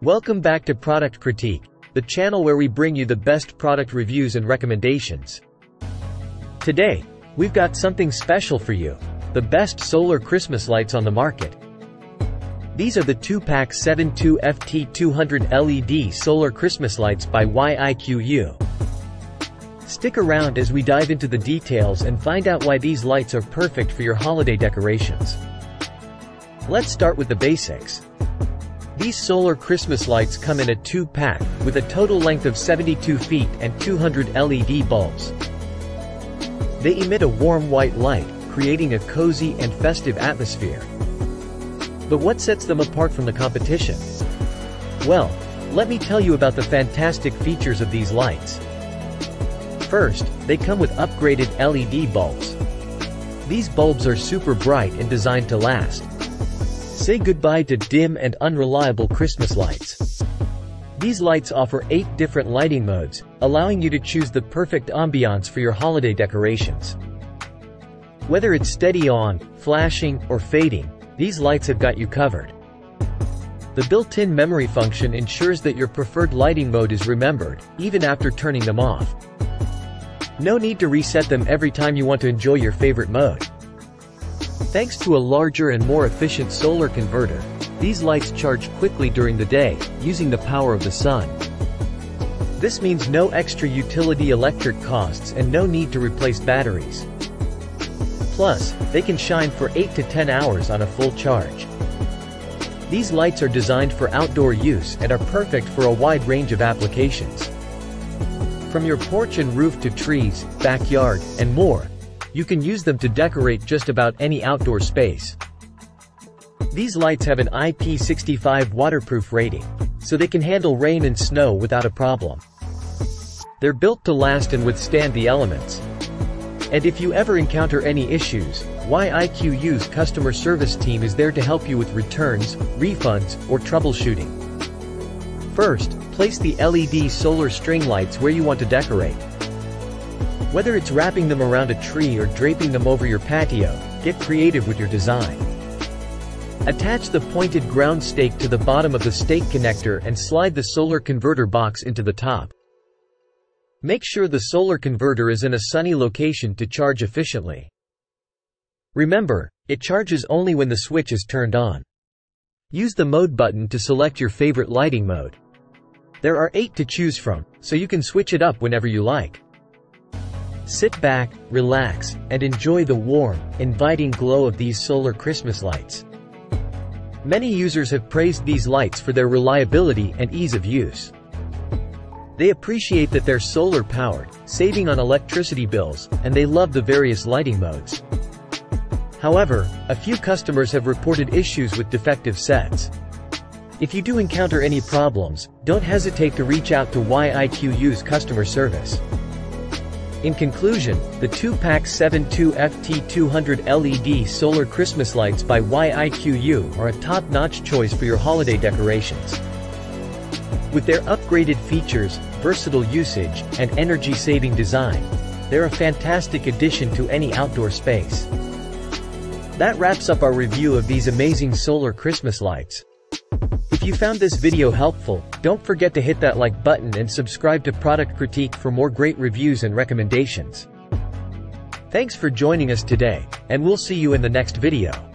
Welcome back to Product Critique, the channel where we bring you the best product reviews and recommendations. Today, we've got something special for you, the best solar Christmas lights on the market. These are the 2-pack 72FT200 LED solar Christmas lights by YIQU. Stick around as we dive into the details and find out why these lights are perfect for your holiday decorations. Let's start with the basics. These solar Christmas lights come in a two-pack, with a total length of 72 feet and 200 LED bulbs. They emit a warm white light, creating a cozy and festive atmosphere. But what sets them apart from the competition? Well, let me tell you about the fantastic features of these lights. First, they come with upgraded LED bulbs. These bulbs are super bright and designed to last, Say goodbye to dim and unreliable Christmas lights. These lights offer 8 different lighting modes, allowing you to choose the perfect ambiance for your holiday decorations. Whether it's steady on, flashing, or fading, these lights have got you covered. The built-in memory function ensures that your preferred lighting mode is remembered, even after turning them off. No need to reset them every time you want to enjoy your favorite mode. Thanks to a larger and more efficient solar converter, these lights charge quickly during the day, using the power of the sun. This means no extra utility electric costs and no need to replace batteries. Plus, they can shine for 8 to 10 hours on a full charge. These lights are designed for outdoor use and are perfect for a wide range of applications. From your porch and roof to trees, backyard, and more, you can use them to decorate just about any outdoor space. These lights have an IP65 waterproof rating, so they can handle rain and snow without a problem. They're built to last and withstand the elements. And if you ever encounter any issues, YIQU's customer service team is there to help you with returns, refunds, or troubleshooting. First, place the LED solar string lights where you want to decorate. Whether it's wrapping them around a tree or draping them over your patio, get creative with your design. Attach the pointed ground stake to the bottom of the stake connector and slide the solar converter box into the top. Make sure the solar converter is in a sunny location to charge efficiently. Remember, it charges only when the switch is turned on. Use the mode button to select your favorite lighting mode. There are eight to choose from, so you can switch it up whenever you like. Sit back, relax, and enjoy the warm, inviting glow of these solar Christmas lights. Many users have praised these lights for their reliability and ease of use. They appreciate that they're solar powered, saving on electricity bills, and they love the various lighting modes. However, a few customers have reported issues with defective sets. If you do encounter any problems, don't hesitate to reach out to YIQU's customer service. In conclusion, the 2-pack 72FT200 LED solar Christmas lights by YIQU are a top-notch choice for your holiday decorations. With their upgraded features, versatile usage, and energy-saving design, they're a fantastic addition to any outdoor space. That wraps up our review of these amazing solar Christmas lights. If you found this video helpful, don't forget to hit that like button and subscribe to Product Critique for more great reviews and recommendations. Thanks for joining us today, and we'll see you in the next video.